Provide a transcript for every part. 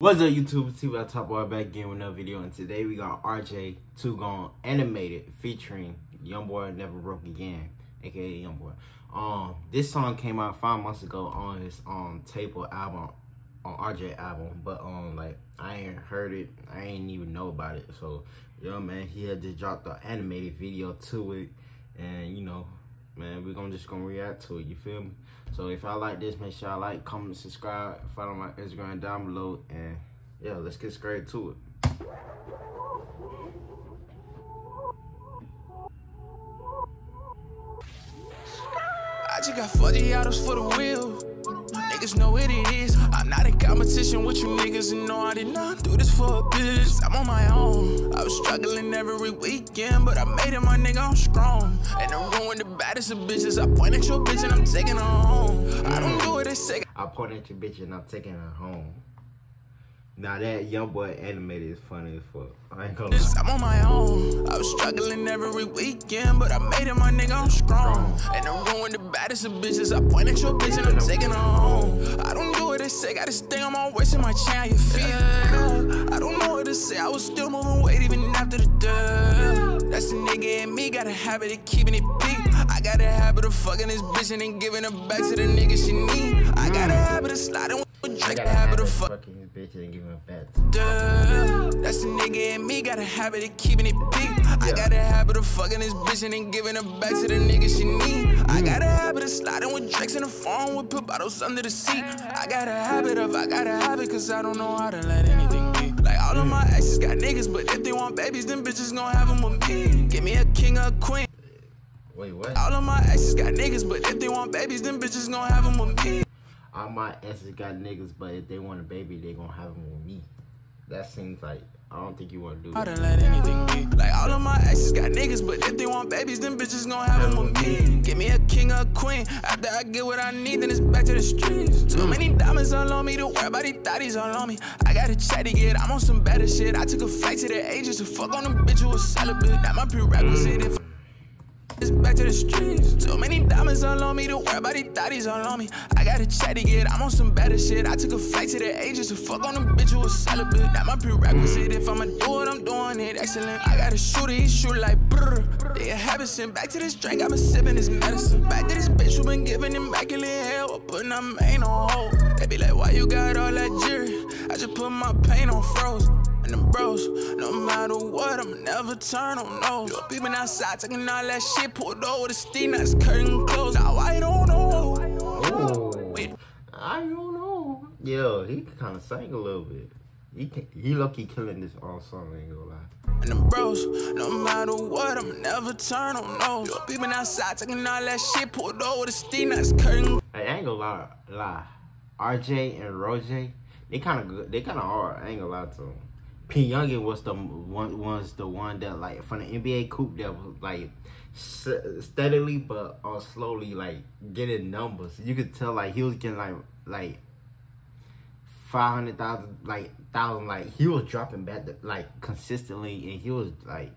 What's up YouTube, it's about Top Boy back again with another video and today we got RJ Too Gone Animated featuring Youngboy Never Broke Again, aka Youngboy. Um, this song came out five months ago on his um Table album, on RJ album, but um like I ain't heard it, I ain't even know about it. So yo man, he had just dropped the animated video to it, and you know, man, we're gonna just gonna react to it. You feel me? So if y'all like this, make sure y'all like, comment, subscribe, follow my Instagram down below, and yeah, let's get straight to it. I just got 40 autos for the wheel. Niggas know what it is. I'm not in competition with you niggas, and no, I did not do this for a bitch. I'm on my own. I was struggling every weekend, but I made it, my nigga, I'm strong. And I'm going the baddest of bitches. I point at your bitch and I'm taking her home. I don't do what they say. I point at your bitch and I'm taking her home. Now that young boy animated is funny as fuck. I ain't gonna lie. I'm on my own. I was struggling every weekend, but I made it, my nigga, I'm strong. And I'm going the baddest of bitches. I point at your bitch and I'm taking her home. I don't do what they say, got this thing on my waist and my chain on your feet. I don't know what to say, I was still moving weight even after the death. That's the nigga in me, got a habit of keeping it peak. I got a habit of fucking this bitch and then giving her back to the nigga she need. I got a habit of sliding with I got a habit of fucking. his bitch and giving back. Duh. That's the nigga in me, got a habit of keeping it big. I got a habit of fucking this bitch and then giving her back to the nigga she need. I mm. got a habit of sliding with drinks in the phone with put bottles under the seat. I got a habit of, I got a habit cause I don't know how to let anything be. Like all of mm. my exes got niggas, but if they want babies, then bitches gon' have them with me. Give me a king or a queen. Wait, what? All of my exes got niggas, but if they want babies, then bitches gon' have them with me. All my exes got niggas, but if they want a baby, they gonna have them with me. That seems like I don't think you wanna do that. to let anything be. Like all of my exes got niggas, but if they want babies, then bitches gon' have them with me. Give me a king or a queen. After I get what I need, then it's back to the streets. Too many diamonds all on me, to worry about these thotties all on me. I got a chat to get, I'm on some better shit. I took a flight to the ages to fuck on them bitch who was celibate. That my prerequisite if back to the streets. Too many diamonds all on me, to worry about these thotties all on me. I got a chat to get, I'm on some better shit. I took a flight to the ages to fuck on them bitch who was celibate. That my prerequisite. If I'ma do it, I'm doing it excellent. I got a shooter, he shoot like brrr. They a habit sent back to this drink, I've been sipping this medicine. Back to this bitch who been giving immaculate hell, putting my main on hold. They be like, why you got all that jury? I just put my pain on froze. And them bros, no matter what, I'm never turn on those. Yo, peeping outside, taking all that shit, pulled over the steam, that's curtain closed. Now I don't know. Oh, Wait. I don't know. Yeah, he can kind of sing a little bit. He can, he lucky killing this all song. Ain't gonna lie. And them bros, no matter what, I'm never turn on those. Yo, peeping outside, taking all that shit, pulled over the steam, that's curtain Hey, I ain't gonna lie. lie. RJ and Roger, they kind of good. They kind of hard. I ain't gonna lie to them. P Yungin was the one was the one that like from the NBA coop that was like steadily but uh, slowly like getting numbers. You could tell like he was getting like like five hundred thousand like thousand like he was dropping back like consistently and he was like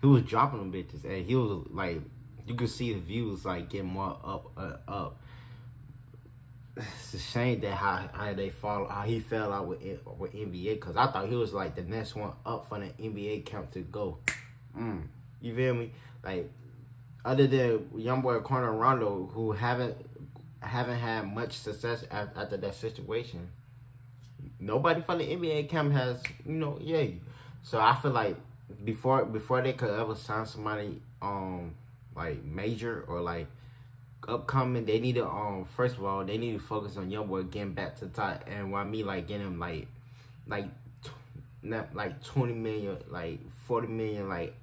he was dropping them bitches and he was like you could see the views like getting more up uh, up. It's a shame that how, how they fall how he fell out with with NBA because I thought he was like the next one up for the NBA camp to go. Mm, you feel me? Like other than young boy Quando Rondo who haven't haven't had much success after, that situation. Nobody from the NBA camp has you know yeah. So I feel like before before they could ever sign somebody um like major or like upcoming, they need to um first of all they need to focus on young boy getting back to top, and why me like getting him like like not like twenty million, like forty million, like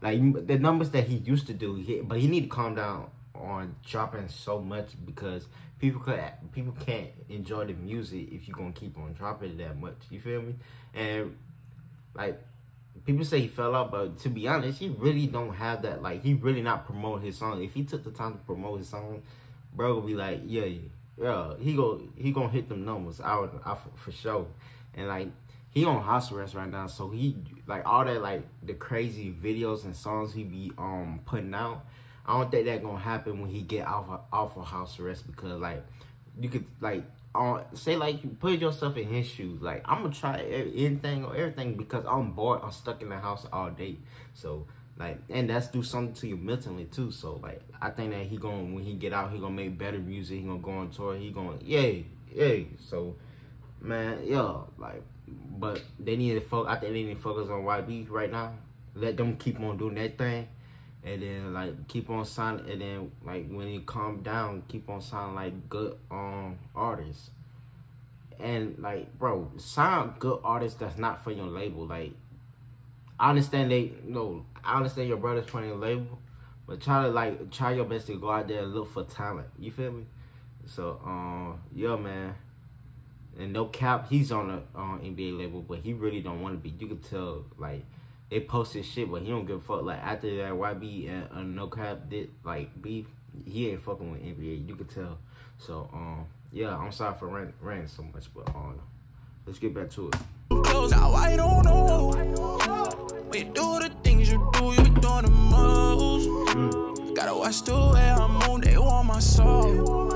like the numbers that he used to do. He, but he need to calm down on dropping so much because people could people can't enjoy the music if you gonna keep on dropping that much. You feel me? And like people say he fell out, but to be honest, he really don't have that. Like he really not promote his song. If he took the time to promote his song, bro would be like, yeah, yeah, he go he gonna hit them numbers out I, for, for sure. And like he on house arrest right now, so he like all that like the crazy videos and songs he be um putting out. I don't think that gonna happen when he get off of, off of house arrest because like you could like on say like you put yourself in his shoes. Like I'm gonna try anything or everything because I'm bored. I'm stuck in the house all day. So like and that's do something to you mentally too. So like I think that he gonna when he get out he gonna make better music. He gonna go on tour. He gonna yay yay. So man yeah like but they need to focus. I think they need to focus on YB right now. Let them keep on doing that thing and then like keep on signing and then like when you calm down keep on signing like good um artists. And like bro sign good artists that's not for your label like i understand they no i understand your brother's playing your label but try to like try your best to go out there and look for talent you feel me? So um yeah man. And no cap he's on a uh, nba label but he really don't want to be you could tell like they posted shit, but he don't give a fuck. Like after that YB and uh, No Cap did like beef, he ain't fucking with NBA. You could tell. So um, yeah, I'm sorry for ranting, ranting so much, but um, let's get back to it. Now I don't know. You do the things you do, you doing the most. Mm. Gotta watch the way I move. They want my soul.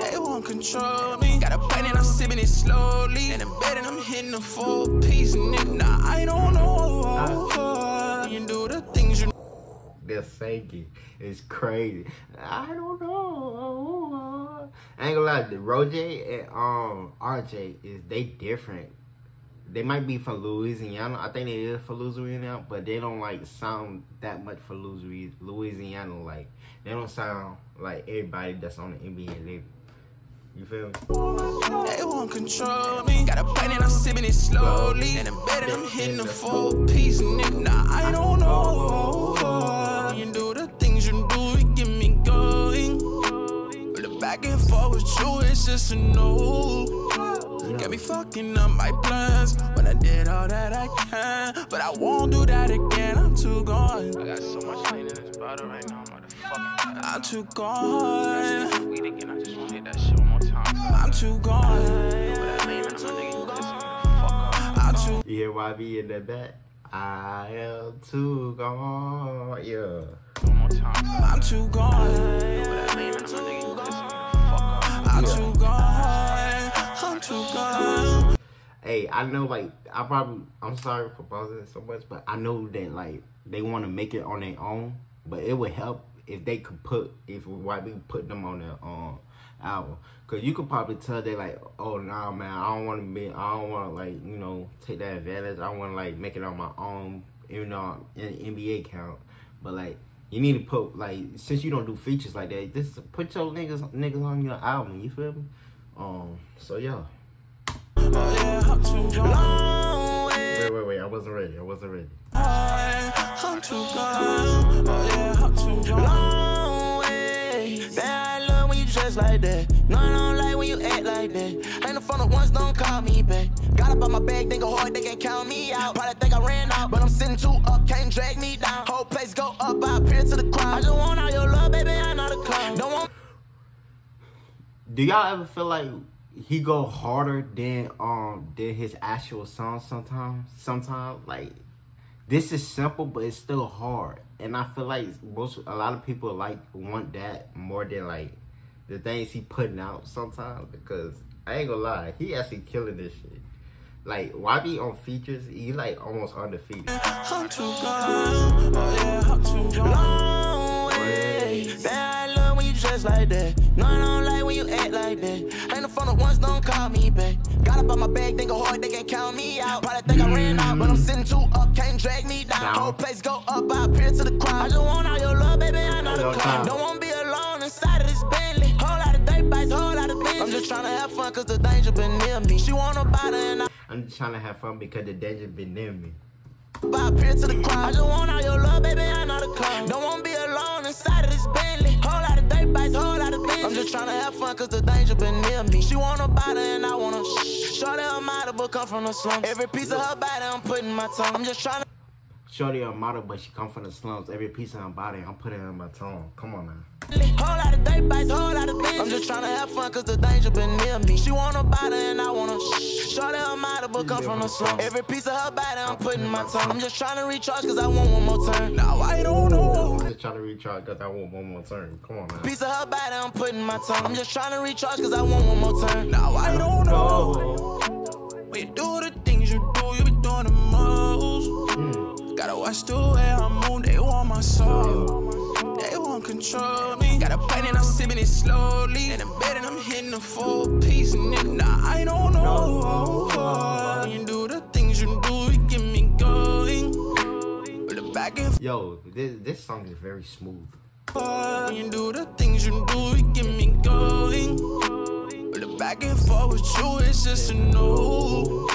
They want control me. Got a and I'm sipping it slowly. And in bed and I'm hitting the full piece, nigga. I don't know they're singing. It's crazy. I don't know. I ain't gonna lie, the Roger and um RJ is they different. They might be from Louisiana. I think they is for Louisiana, but they don't like sound that much for Louisiana. Like they don't sound like everybody that's on the NBA label. You feel me? They won't control me. Got a pen and I'm sipping it slowly. And I'm betting I'm hitting the full piece, nigga. Nah, I don't know. But the back and with you, it's just a no. Got me fucking up my plans when I did all that I can. But I won't do that again, I'm too gone. I got so much pain in this bottle right now, motherfucker. I'm too gone. I'm too gone. I'm too. You hear YB in that back? I am too gone. Yeah. One more time. I'm too gone. Hey, I know, like, I probably, I'm sorry for pausing so much, but I know that, like, they want to make it on their own, but it would help if they could put, if YB put them on their, um, album. Cause you could probably tell they like, oh nah man, I don't wanna be I don't wanna like, you know, take that advantage. I wanna like make it on my own, even though I'm in NBA count. But like you need to put like since you don't do features like that, just put your niggas niggas on your album, you feel me? Um so yeah. Oh, wait, wait, wait, I wasn't ready. I wasn't ready. I'm too gone. Oh, yeah, I'm too just like that. No, I don't like when you act like that. Ain't no phone once, don't call me back. Got up on my bag, think hard, they can count me out. Probably think I ran out, but I'm sitting too up, can't drag me down. Whole place go up, I appear to the crowd. I just want all your love, baby, I know the clown. Don't want. Do y'all ever feel like he go harder than um than his actual song sometimes? Sometimes like this is simple, but it's still hard, and I feel like most a lot of people like want that more than like the things he putting out sometimes because I ain't gonna lie, he actually killing this shit. Like YB on features, he like almost undefeated. I'm too gone, yeah, I'm too long way. I love when you dress like that. No, I don't like when you act like that. Once, don't call me back. Got up on my bag, think hard, they can't count me out. Probably think I ran out, but I'm sitting too up, can't drag me down. Whole place go up, I appear to the crowd. I just want all your love, baby, I know the crowd. Don't want to be alone inside of this Bentley. Whole lot of dirt bikes, whole lot of bitches. I'm just trying to have fun cause the danger been near me. She want to body and I I'm just trying to have fun because the danger been near me. By appear to the crowd. I just want all your love, baby, I know the clown. Don't want to be alone inside of this Bentley. Whole lot of dirt bikes, whole lot of bitches. I'm just trying to have fun cause the danger been near me. She want to body and I wanna shh. Shorty her model but come from the slums. Every piece of her body I'm putting my tongue. I'm just trying to Shorty a model, but she come from the slums. Every piece of her body, I'm putting it in my tongue. Come on now. Whole lot of dirt bikes, whole lot of bitches. I'm just trying to have fun cause the danger been near me. She want a body and I wanna shh. Shorty a model, but come from the slums. Every piece of her body, I'm putting my tongue. I'm just trying to recharge cause I want one more turn. Now I don't know. Just trying to recharge because I want one more turn. Come on, man. Piece of her body, I'm putting my tongue. I'm just trying to recharge because I want one more turn. Now I don't know. When you do the things you do, you be doing the most. Mm. Gotta watch the way I move, they want my soul. They won't control me. Got a plane and I'm sipping it slowly. And I'm betting I'm hitting the full piece, nigga. Now I don't know. Back and Yo, this this song is very smooth. When you do the things you do, you get me going. But the back and forth with you, it's just a no.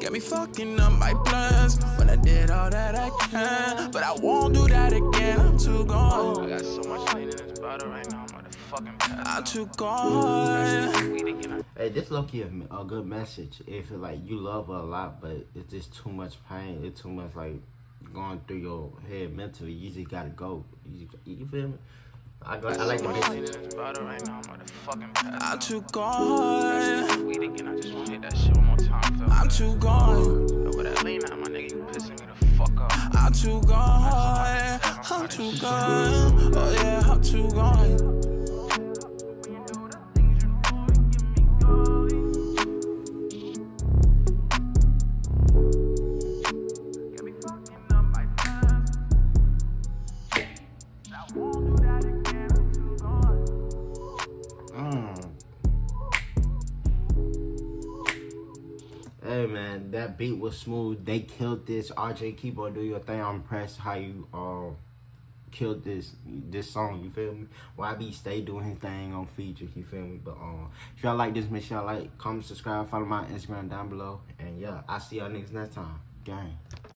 Got me fucking up my plans when I did all that I can. But I won't do that again, I'm too gone. I got so much lean in this bottle right now, I'm motherfucking pass. I'm too gone. Hey, this low key a, a good message. If it, like you love her a lot, but it's just too much pain. It's too much like going through your head mentally. You just gotta go. You, you feel me? I, I like the Lean in message. this bottle right now, I'm motherfucking pass. I'm too gone. I just wanna hit that shit one more time. Feel I'm too gone. Yo, with that lean out, my nigga, you pissing me the fuck off. I'm too gone. I'm too gone. Oh yeah, I'm too gone. Man, that beat was smooth. They killed this. RJ Keyboard, do your thing. I'm impressed how you uh killed this this song. You feel me? YB stay doing his thing on feature. You feel me? But um, if y'all like this, make sure y'all like, comment, subscribe, follow my Instagram down below. And yeah, I'll see y'all niggas next time. Gang.